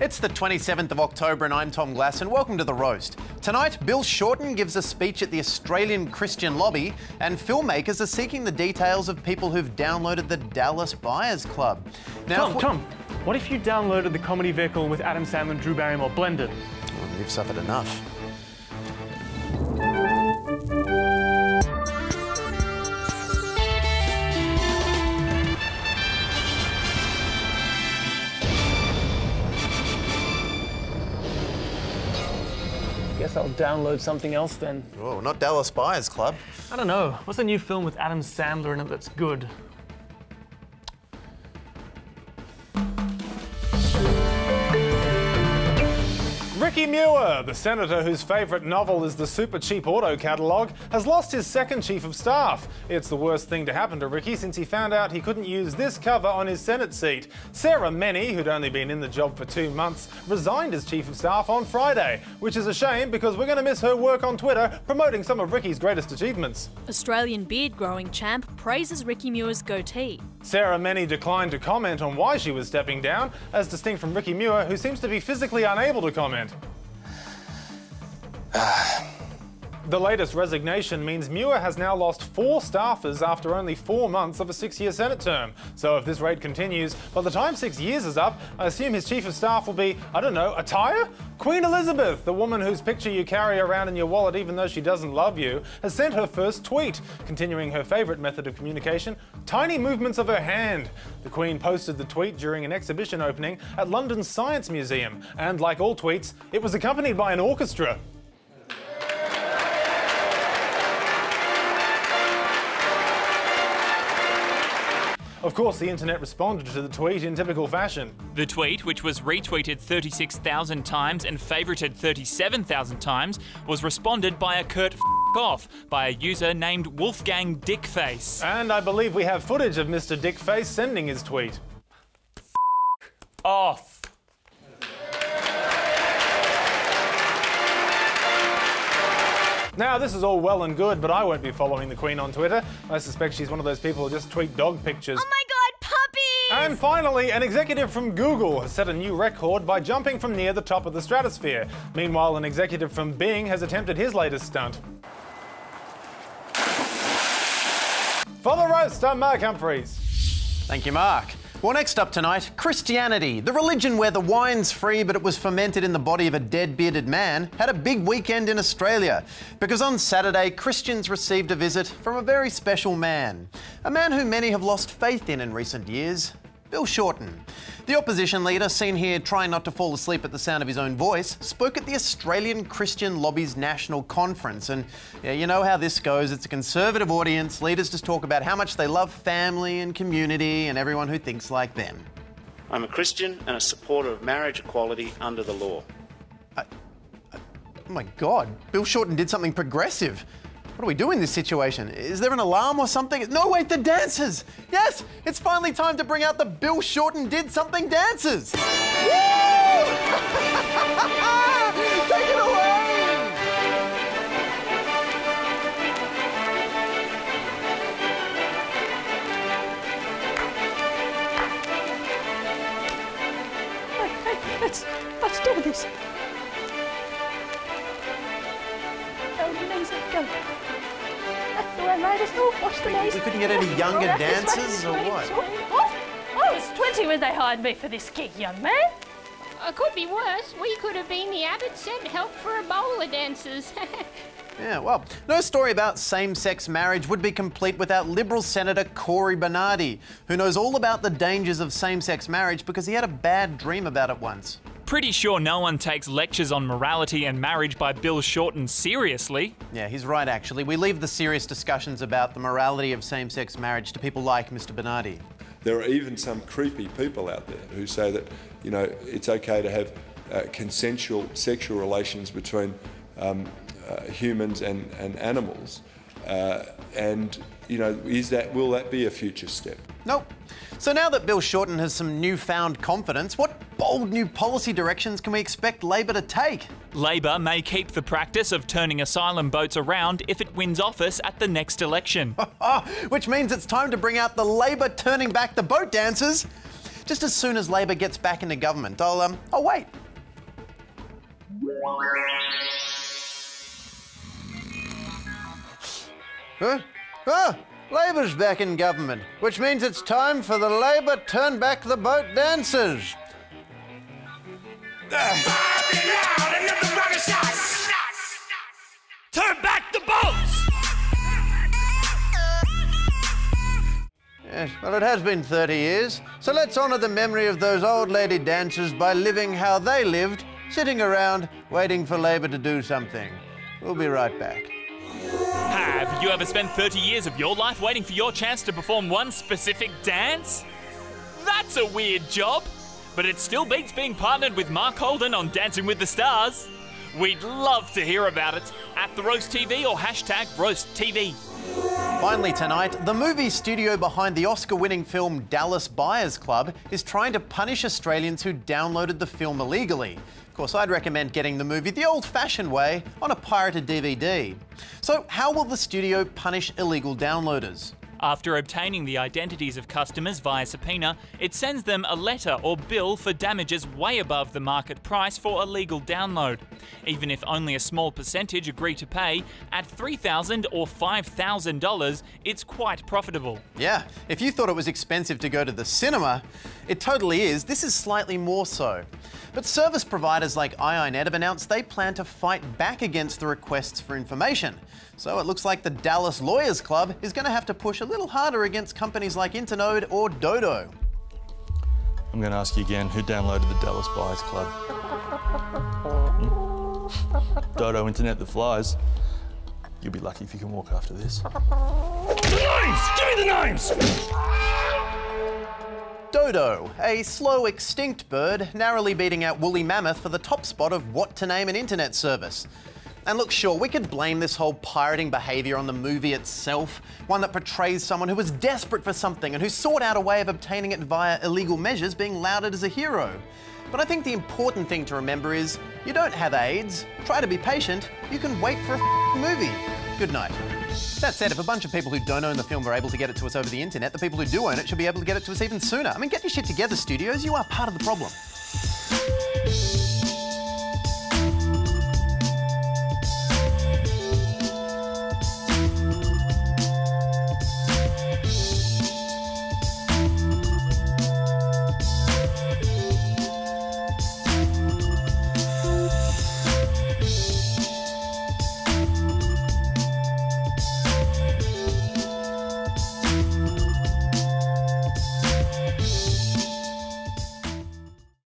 It's the 27th of October, and I'm Tom Glasson, and welcome to The Roast. Tonight, Bill Shorten gives a speech at the Australian Christian Lobby, and filmmakers are seeking the details of people who've downloaded the Dallas Buyers Club. Now, Tom, Tom, what if you downloaded the comedy vehicle with Adam Sandler and Drew Barrymore blended? Well, you've suffered enough. Guess I'll download something else then. Oh, not Dallas Buyers Club. I don't know. What's the new film with Adam Sandler in it that's good? Ricky Muir, the senator whose favourite novel is the Supercheap Auto catalogue, has lost his second chief of staff. It's the worst thing to happen to Ricky since he found out he couldn't use this cover on his Senate seat. Sarah Meny, who'd only been in the job for two months, resigned as chief of staff on Friday, which is a shame because we're going to miss her work on Twitter promoting some of Ricky's greatest achievements. Australian beard growing champ praises Ricky Muir's goatee. Sarah Many declined to comment on why she was stepping down, as distinct from Ricky Muir, who seems to be physically unable to comment. The latest resignation means Muir has now lost four staffers after only four months of a six year Senate term. So if this rate continues, by the time six years is up, I assume his chief of staff will be, I don't know, attire? Queen Elizabeth, the woman whose picture you carry around in your wallet even though she doesn't love you, has sent her first tweet, continuing her favourite method of communication tiny movements of her hand. The Queen posted the tweet during an exhibition opening at London's Science Museum, and like all tweets, it was accompanied by an orchestra. Of course, the internet responded to the tweet in typical fashion. The tweet, which was retweeted 36,000 times and favorited 37,000 times, was responded by a curt f off by a user named Wolfgang Dickface. And I believe we have footage of Mr. Dickface sending his tweet. Off. Now, this is all well and good, but I won't be following the Queen on Twitter. I suspect she's one of those people who just tweet dog pictures. Oh my god, puppies! And finally, an executive from Google has set a new record by jumping from near the top of the stratosphere. Meanwhile, an executive from Bing has attempted his latest stunt. For the roast, I'm Mark Humphries. Thank you, Mark. Well, next up tonight, Christianity, the religion where the wine's free but it was fermented in the body of a dead bearded man, had a big weekend in Australia. Because on Saturday, Christians received a visit from a very special man. A man who many have lost faith in in recent years Bill Shorten. The opposition leader, seen here trying not to fall asleep at the sound of his own voice, spoke at the Australian Christian Lobby's national conference. And yeah, you know how this goes. It's a conservative audience. Leaders just talk about how much they love family and community and everyone who thinks like them. I'm a Christian and a supporter of marriage equality under the law. I, I, oh my God, Bill Shorten did something progressive. What do we do in this situation? Is there an alarm or something? No, wait, the dancers! Yes, it's finally time to bring out the Bill Shorten did something dancers! Woo! Take it away! Let's let's do this. Go, Lisa, go. That's the way, ladies. Watch the knees. We couldn't get any younger Oh, dancers this or what? What? I was 20 when they hired me for this gig, young man. Uh, it could be worse. We could have been the Abbott sent help for Ebola dancers. Yeah, well, no story about same sex marriage would be complete without Liberal Senator Cory Bernardi, who knows all about the dangers of same sex marriage because he had a bad dream about it once. Pretty sure no one takes lectures on morality and marriage by Bill Shorten seriously. Yeah, he's right, actually. We leave the serious discussions about the morality of same sex marriage to people like Mr. Bernardi. There are even some creepy people out there who say that, you know, it's okay to have uh, consensual sexual relations between um, uh, humans and, and animals. Uh, and, you know, is that, will that be a future step? Nope. So now that Bill Shorten has some newfound confidence, what bold new policy directions can we expect Labor to take? Labor may keep the practice of turning asylum boats around if it wins office at the next election. Which means it's time to bring out the Labor turning back the boat dancers. Just as soon as Labor gets back into government, I'll, um, I'll wait. Huh? Ah, Labor's back in government, which means it's time for the Labor Turn Back the Boat dancers. Turn back the boats! Yes, well, it has been 30 years, so let's honour the memory of those old lady dancers by living how they lived, sitting around waiting for Labor to do something. We'll be right back. Have you ever spent 30 years of your life waiting for your chance to perform one specific dance? That's a weird job, but it still beats being partnered with Mark Holden on Dancing with the Stars. We'd love to hear about it at the Roast TV or hashtag Roast TV. Finally, tonight, the movie studio behind the Oscar winning film Dallas Buyers Club is trying to punish Australians who downloaded the film illegally. Of course, I'd recommend getting the movie the old fashioned way on a pirated DVD. So, how will the studio punish illegal downloaders? After obtaining the identities of customers via subpoena, it sends them a letter or bill for damages way above the market price for a legal download. Even if only a small percentage agree to pay, at 3,000 or $5,000, it's quite profitable. Yeah, if you thought it was expensive to go to the cinema, it totally is. This is slightly more so. But service providers like iiNet have announced they plan to fight back against the requests for information. So it looks like the Dallas Lawyers Club is going to have to push a little harder against companies like Internode or Dodo. I'm going to ask you again who downloaded the Dallas Buyers Club? Hmm? Dodo Internet that flies. You'll be lucky if you can walk after this. The names! Give me the names! Dodo, a slow extinct bird, narrowly beating out woolly mammoth for the top spot of what to name an internet service. And look, sure, we could blame this whole pirating behaviour on the movie itself, one that portrays someone who was desperate for something and who sought out a way of obtaining it via illegal measures, being lauded as a hero. But I think the important thing to remember is you don't have AIDS, try to be patient, you can wait for a movie. Good night. That said, if a bunch of people who don't own the film are able to get it to us over the internet, the people who do own it should be able to get it to us even sooner. I mean, get your shit together, studios. You are part of the problem.